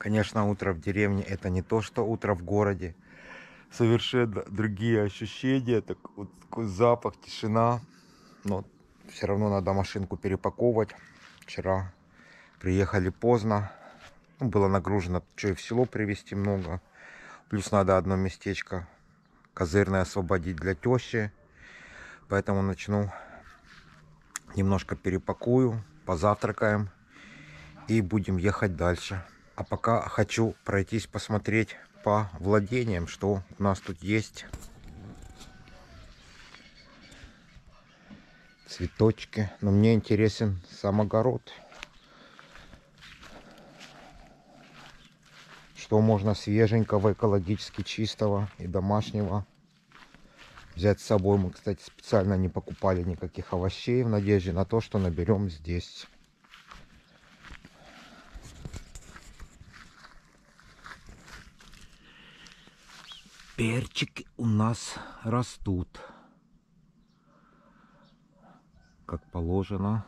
Конечно, утро в деревне это не то, что утро в городе. Совершенно другие ощущения, так, такой запах, тишина. Но все равно надо машинку перепаковывать. Вчера приехали поздно. Ну, было нагружено, что и в село привезти много. Плюс надо одно местечко козырное освободить для тещи. Поэтому начну немножко перепакую, позавтракаем и будем ехать дальше. А пока хочу пройтись посмотреть по владениям, что у нас тут есть. Цветочки. Но мне интересен сам огород. Что можно свеженького, экологически чистого и домашнего взять с собой. Мы, кстати, специально не покупали никаких овощей в надежде на то, что наберем здесь. Перчики у нас растут. Как положено.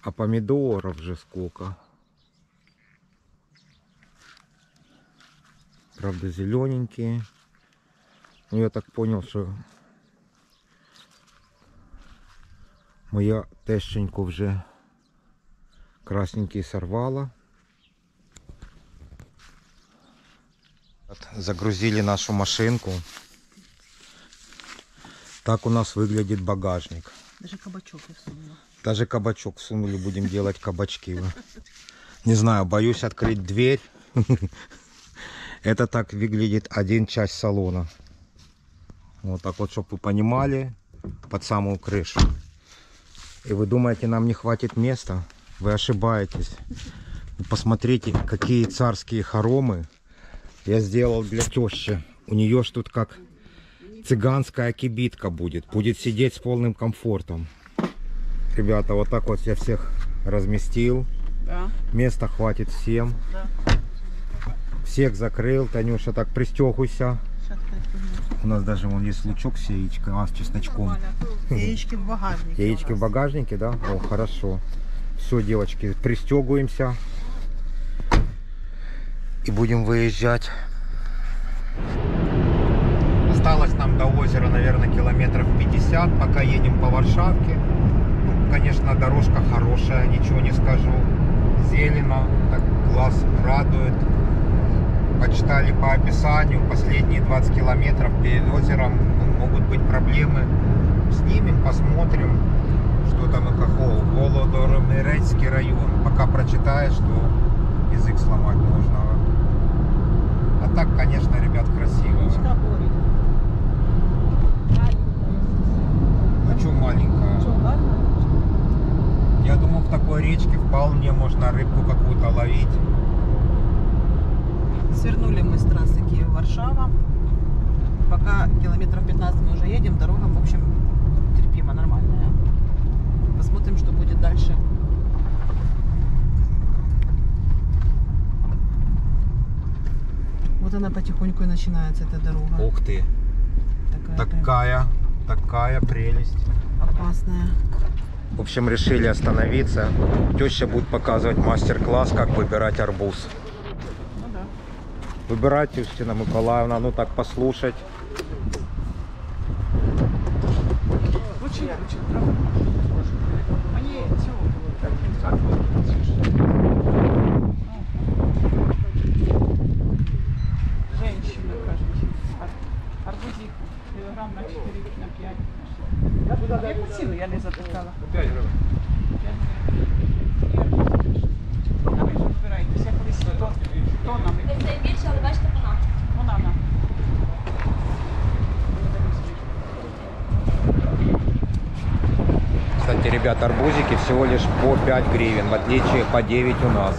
А помидоров же сколько. Правда зелененькие. Ну я так понял, что моя тещенька вже красненький сорвала. Загрузили нашу машинку. Так у нас выглядит багажник. Даже кабачок я всунула. Даже кабачок всунули, будем делать кабачки. Не знаю, боюсь открыть дверь. Это так выглядит один часть салона. Вот так вот, чтобы вы понимали, под самую крышу. И вы думаете, нам не хватит места? Вы ошибаетесь. Посмотрите, какие царские хоромы я сделал для тещи. У нее ж тут как цыганская кибитка будет. Будет сидеть с полным комфортом. Ребята, вот так вот я всех разместил. Да. Места хватит всем. Да. Всех закрыл. Танюша, так пристегивайся. Сейчас У нас даже вон есть лучок с яичком, а с чесночком. Яички в багажнике. Яички в багажнике, да? О, хорошо. Все, девочки, пристегиваемся. И будем выезжать. Осталось нам до озера, наверное, километров 50, пока едем по Варшавке. Ну, конечно, дорожка хорошая, ничего не скажу. Зелено, так глаз радует. Почитали по описанию, последние 20 километров перед озером ну, могут быть проблемы. Снимем, посмотрим, что там и какого. Володоромирецкий район. Пока прочитаешь, что язык сломать можно. А так, конечно, ребят, красиво. Ну что маленькая? Ладно? Я думаю, в такой речке вполне можно рыбку какую-то ловить. Свернули мы с трассы Киев-Варшава. Пока километров 15 мы уже едем, дорога, в общем, терпимо, нормальная. Посмотрим, что будет дальше. Вот она потихоньку и начинается, эта дорога. Ух ты! Такая, прям Такая, такая прелесть. опасная. В общем, решили остановиться. Теща будет показывать мастер-класс, как выбирать арбуз. Ну да. Выбирать, Юстина Миколаевна, ну так послушать. Очень, очень, правда? Они 5. Я хотіла, я не затикала. 5 гривень. А ви ж розбираєтеся, я колись тон, тонами. Це більше, але бачите, вона. Вона на. Кстати, ребят, арбузики всего лишь по 5 гривен, в отличие по 9 у нас.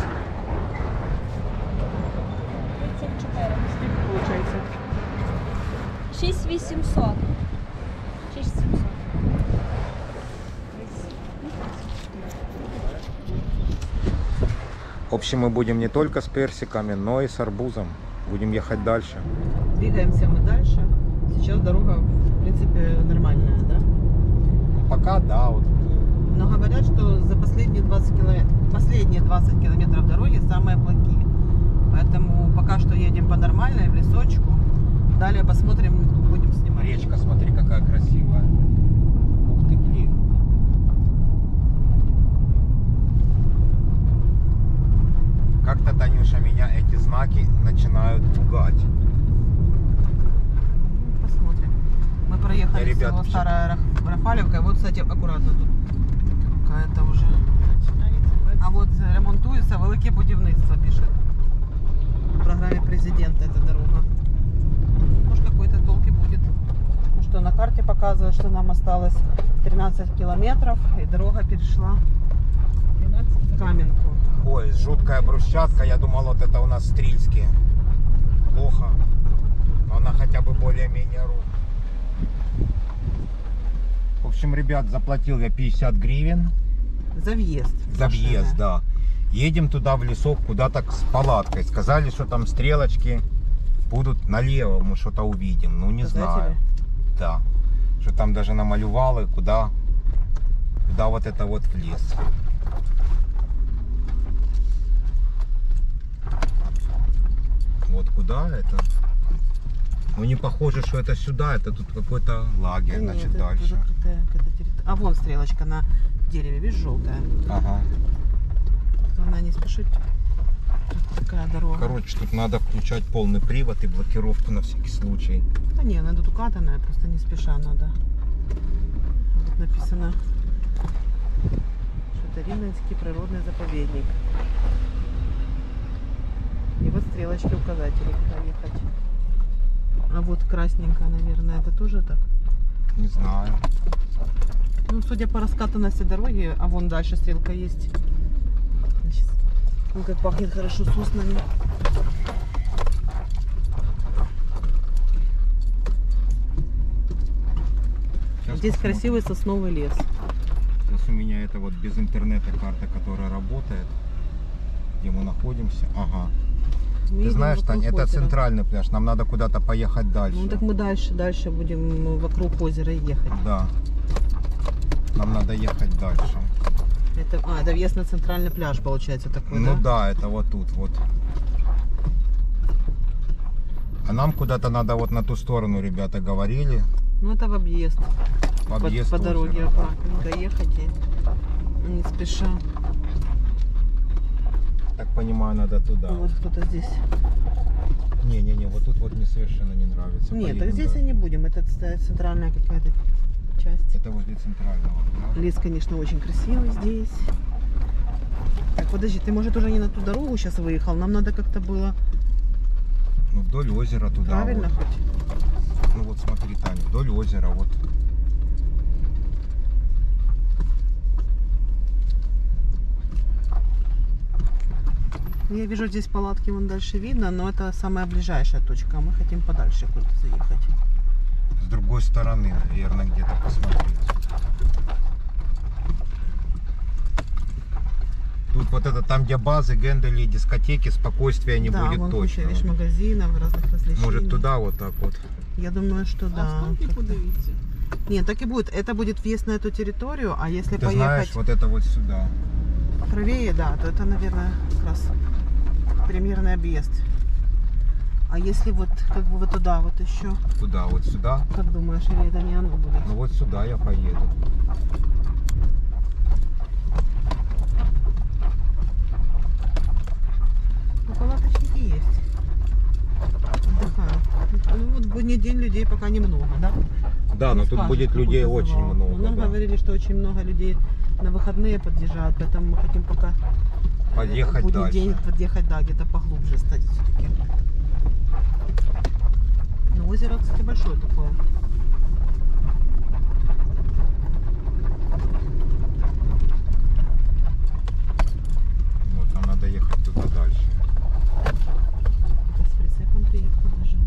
В общем, мы будем не только с персиками, но и с арбузом. Будем ехать дальше. Двигаемся мы дальше. Сейчас дорога, в принципе, нормальная, да? пока, да, вот. Но говорят, что за последние 20 километров, последние 20 километров дороги самые плохие. Поэтому пока что едем по нормальной, в лесочку. Далее посмотрим, будем снимать. Речка, смотри, какая красивая. Ух ты, блин. Как-то, Танюша, меня эти знаки начинают пугать. Ну, Посмотрим. Мы проехали ребят, село Старая Раф- Рафалевка. И вот, кстати, аккуратно тут какая-то уже. А вот ремонтується велике будівництво, пишет. В программе президента эта дорога. Ну, Может, какой-то толк и будет. Ну что, на карте показывает, что нам осталось 13 километров, и дорога перешла в Каменку. Ой, жуткая брусчатка. Я думал, вот это у нас стрельские. Плохо. Но она хотя бы более-менее ровная. В общем, ребят, заплатил я 50 гривен За въезд. за въезд, да. Едем туда в лесок, куда-то с палаткой. Сказали, что там стрелочки будут налево, мы что-то увидим. Ну, не Сказали? знаю. Да. Что там даже намалювали, куда, куда вот это вот в лес. Вот куда это? Ну не похоже, что это сюда, это тут какой-то лагерь, Да нет, значит, это дальше. А вон стрелочка на дереве, видишь, желтая. Ага. Главное не спешить. Тут такая дорога. Короче, тут надо включать полный привод и блокировку на всякий случай. Да не, она тут укатанная, просто не спеша надо. Тут написано, что это Рівненський природный заповедник. И вот стрелочки указатели, куда ехать. А вот красненькая, наверное, это тоже так? Не знаю. Ну, судя по раскатанности дороги, а вон дальше стрелка есть. Значит, ну, как пахнет хорошо соснами. Сейчас Здесь посмотрим. красивый сосновый лес. Сейчас у меня это вот без интернета карта, которая работает. Где мы находимся. Ага. Ты знаешь, Тань, это озера. центральный пляж. Нам надо куда-то поехать дальше. Ну так мы дальше, дальше будем ну, вокруг озера ехать. Да. Нам надо ехать дальше. Это, а, это въезд на центральный пляж получается такой, ну да? да, это вот тут вот. А нам куда-то надо вот на ту сторону, ребята говорили. Ну это в объезд. В По, объезд по дороге озера. аккуратно доехать и не спеша. Так понимаю, надо туда. Вот кто-то здесь. Не-не-не, вот тут вот мне совершенно не нравится. Нет, так Поедем здесь и дальше. не будем. Это центральная какая-то часть. Это возле центрального. пляжа. Лес, конечно, очень красивый здесь. Так, подожди, ты, может, уже не на ту дорогу сейчас выехал? Нам надо как-то было Ну, вдоль озера туда. правильно вот. хоть? Ну вот смотри, Таня, вдоль озера, вот. Я вижу здесь палатки, вон дальше видно, но это самая ближайшая точка. а Мы хотим подальше куда-то заехать. С другой стороны, наверное, где-то посмотреть. Тут вот это там, где базы, гендели, дискотеки, спокойствия не да, будет вон точно. куча, видишь, магазинов, разных развлечений. Может туда вот так вот. Я думаю, что да. как-то. подивіться. Нет, так и будет. Это будет въезд на эту территорию, а если Ты поехать знаешь, вот это вот сюда. правее, да, то это, наверное, как раз премьерный объезд. А если вот как бы вот туда вот еще, Куда? Вот сюда. как думаешь, или это не оно будет? Ну вот сюда я поеду. Ну, палаточники есть. Отдыхают. Ну вот в будний день людей пока немного, да? Да, Не но тут скажешь, будет какой людей очень Но много. Нам да. говорили, что очень много людей на выходные подъезжают, поэтому мы хотим пока Подъехать будний дальше. день подъехать, да, где-то поглубже стать все-таки. Ну, озеро, кстати, большое такое. Вот, нам надо ехать туда дальше. Это с прицепом приехал даже.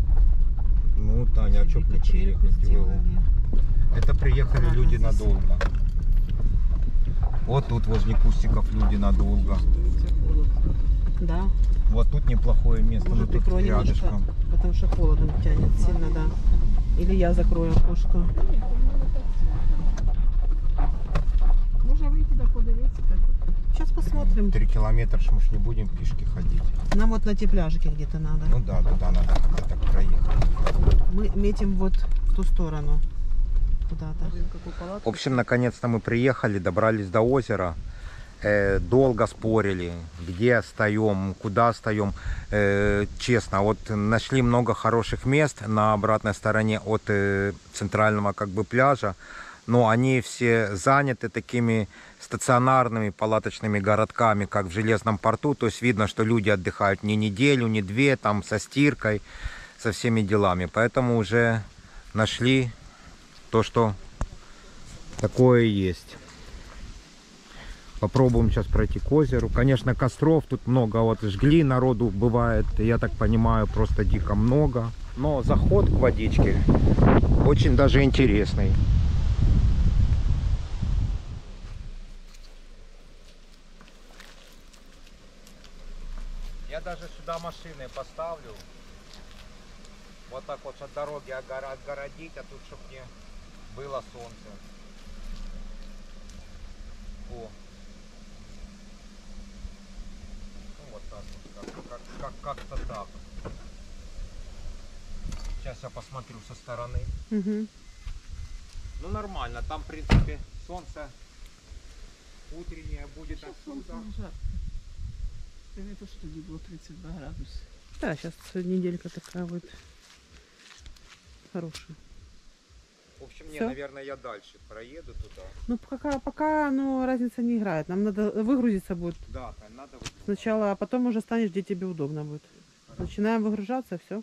Ну, Таня, а что приехать? Это приехали люди надолго. Вот тут возле кустиков люди надолго. Да. Вот тут неплохое место, Может, мы тут рядышком. Немножко, потому что холодом тянет сильно, да. Или я закрою окошко. Можно выйти до хода Сейчас посмотрим. Три километра, что мы ж не будем пешки ходить. Нам вот на те пляжики где-то надо. Ну да, туда надо как-то так проехать. Мы метим вот в ту сторону. Куда-то. В общем, наконец-то мы приехали, добрались до озера. Э, долго спорили, где стоим, куда стоим. Э, честно, вот нашли много хороших мест на обратной стороне от э, центрального как бы пляжа, но они все заняты такими стационарными палаточными городками, как в Железном порту. То есть видно, что люди отдыхают не неделю, не две, там со стиркой, со всеми делами. Поэтому уже нашли то, что такое есть. Попробуем сейчас пройти к озеру. Конечно, костров тут много. Вот жгли народу бывает, я так понимаю, просто дико много. Но заход к водичке очень даже интересный. Я даже сюда машины поставлю. Вот так вот от дороги отгородить, а тут чтобы не было солнце. О. Ну вот так вот, как, как, как, как-то так. Сейчас я посмотрю со стороны. Мгм. Ну нормально, там в принципе солнце утреннее будет отсюда. Це не то, що тоді було 32 градуси. Да, сейчас неделька такая вот хорошая. В общем, не, Всё? наверное, я дальше проеду туда. Ну, пока, пока ну, разница не играет. Нам надо выгрузиться будет Да, надо вот сначала, а потом уже станешь, где тебе удобно будет. Начинаем выгружаться, все.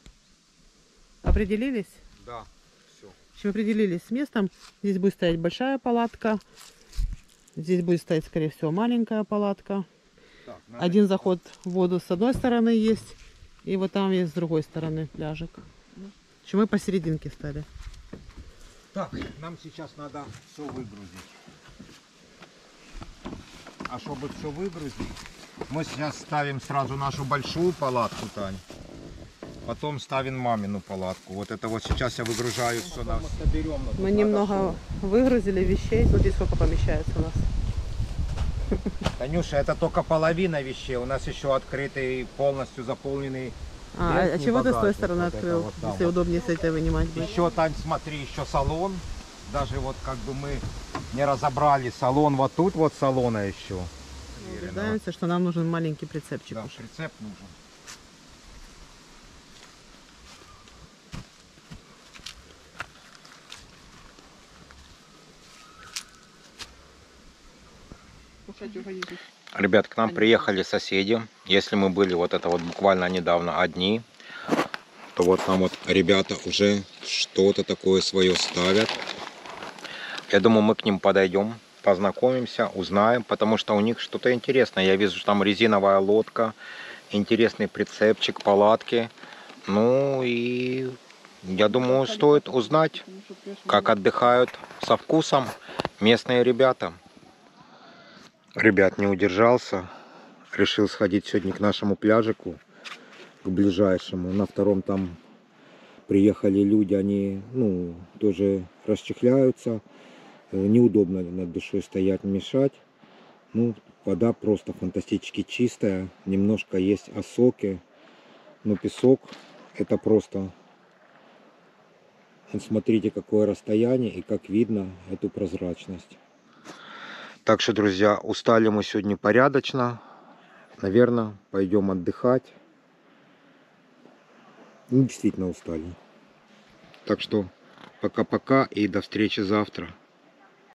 Определились? Да, все. В общем, определились с местом. Здесь будет стоять большая палатка. Здесь будет стоять, скорее всего, маленькая палатка. Так, надо- Один заход в воду с одной стороны есть, и вот там есть с другой стороны пляжик. В общем, мы посерединке стали. Так, нам сейчас надо все выгрузить. А чтобы все выгрузить, мы сейчас ставим сразу нашу большую палатку, Тань. Потом ставим мамину палатку. Вот это вот сейчас я выгружаю все на... Мы немного выгрузили вещей. Смотри, сколько помещается у нас. Танюша, это только половина вещей. У нас еще открытый, полностью заполненный. А, а чего ты с той стороны вот открыл? вот там если вот. удобнее с этой вынимать будет. Еще, Тань, смотри, еще салон. Даже вот как бы мы не разобрали салон. Вот тут вот салона еще. Убеждаемся, что нам нужен маленький прицепчик. Да, уж. прицеп нужен. Ребят, к нам приехали соседи. Если мы были вот это вот буквально недавно одни, то вот там вот ребята уже что-то такое свое ставят. Я думаю, мы к ним подойдем, познакомимся, узнаем, потому что у них что-то интересное. Я вижу, что там резиновая лодка, интересный прицепчик, палатки. Ну и я думаю, стоит узнать, как отдыхают со вкусом местные ребята. Ребят, не удержался. Решил сходить сегодня к нашему пляжику, к ближайшему. На втором там приехали люди, они, ну, тоже расчехляются. Э, Неудобно над душой стоять, мешать. Ну, вода просто фантастически чистая. Немножко есть осоки. Но песок это просто... Смотрите, какое расстояние и как видно эту прозрачность. Так что, друзья, устали мы сегодня порядочно. Наверное, пойдем отдыхать. Ну, действительно устали. Так что пока-пока и до встречи завтра.